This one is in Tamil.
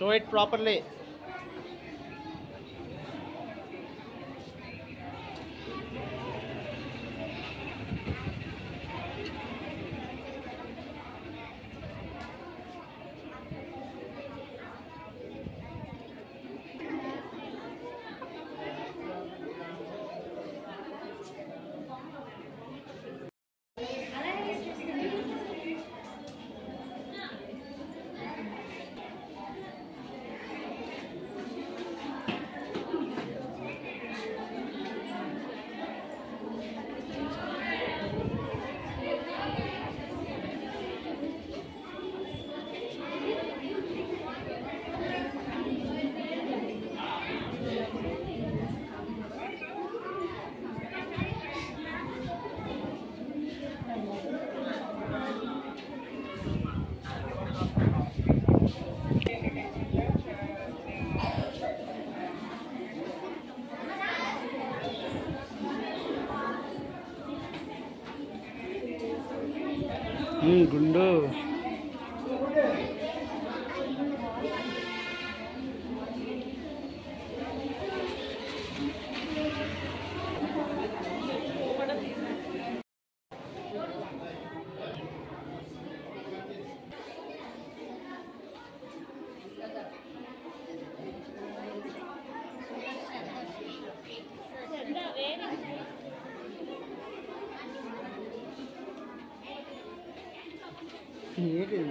Show it properly. ம் குண்டு. 你这个